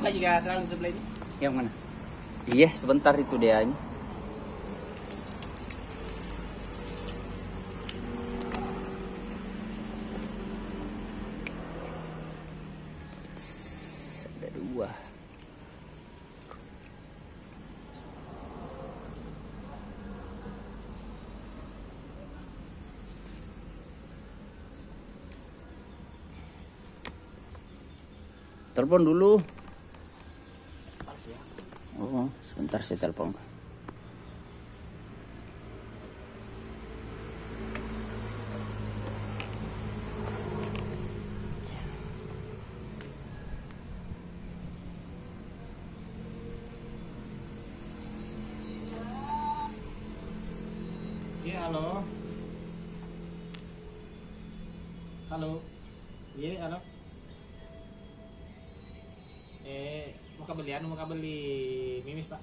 Bapak juga selalu sebelah ini. Yang mana? Iya, sebentar itu dia ini. Ada dua. Telepon dulu. Ya. Oh, sebentar saya telepon. Iya, halo. Halo. Iya, halo. Eh, mau kabelian, mau kabeli mimis, Pak.